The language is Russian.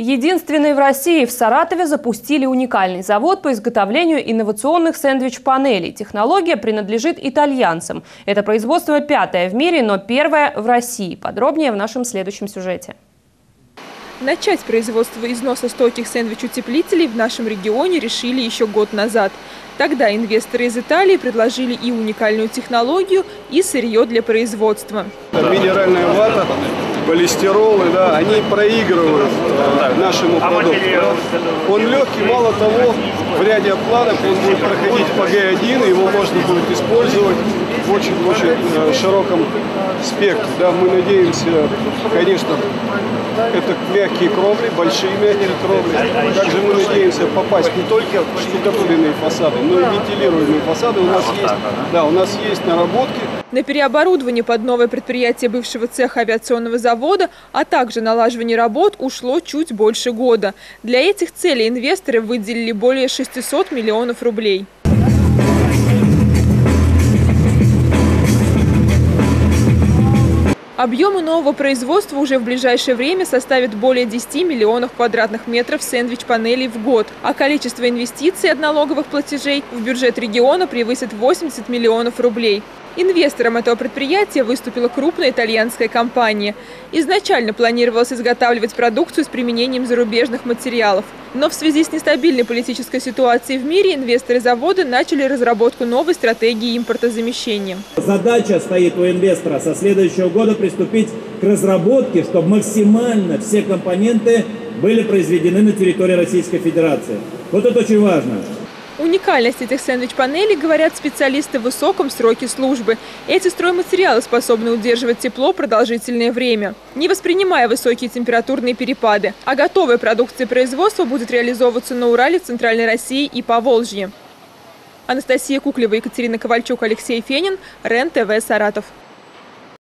Единственный в России в Саратове запустили уникальный завод по изготовлению инновационных сэндвич-панелей. Технология принадлежит итальянцам. Это производство пятое в мире, но первое в России. Подробнее в нашем следующем сюжете. Начать производство износа стойких сэндвич-утеплителей в нашем регионе решили еще год назад. Тогда инвесторы из Италии предложили и уникальную технологию, и сырье для производства. Минеральная вата полистиролы, да, они проигрывают э, нашему продукту. Он легкий, мало того, в ряде обкладок он будет проходить по Г1, его можно будет использовать в очень-очень э, широком спектре. Да, мы надеемся, конечно, это мягкие кровли, большие мягкие кровли. Также мы надеемся попасть не только в штукатуренные фасады, но и вентилируемые фасады. У нас есть, да, у нас есть наработки. На переоборудование под новое предприятие бывшего цеха авиационного завода, а также налаживание работ ушло чуть больше года. Для этих целей инвесторы выделили более 600 миллионов рублей. Объемы нового производства уже в ближайшее время составят более 10 миллионов квадратных метров сэндвич-панелей в год, а количество инвестиций от налоговых платежей в бюджет региона превысит 80 миллионов рублей. Инвестором этого предприятия выступила крупная итальянская компания. Изначально планировалось изготавливать продукцию с применением зарубежных материалов. Но в связи с нестабильной политической ситуацией в мире инвесторы завода начали разработку новой стратегии импортозамещения. Задача стоит у инвестора со следующего года приступить к разработке, чтобы максимально все компоненты были произведены на территории Российской Федерации. Вот это очень важно. Уникальность этих сэндвич-панелей, говорят специалисты, в высоком сроке службы. Эти стройматериалы способны удерживать тепло продолжительное время, не воспринимая высокие температурные перепады. А готовая продукция производства будет реализовываться на Урале, Центральной России и по Волжье. Анастасия Куклева, Екатерина Ковальчук, Алексей Фенин, РЕН-ТВ, Саратов.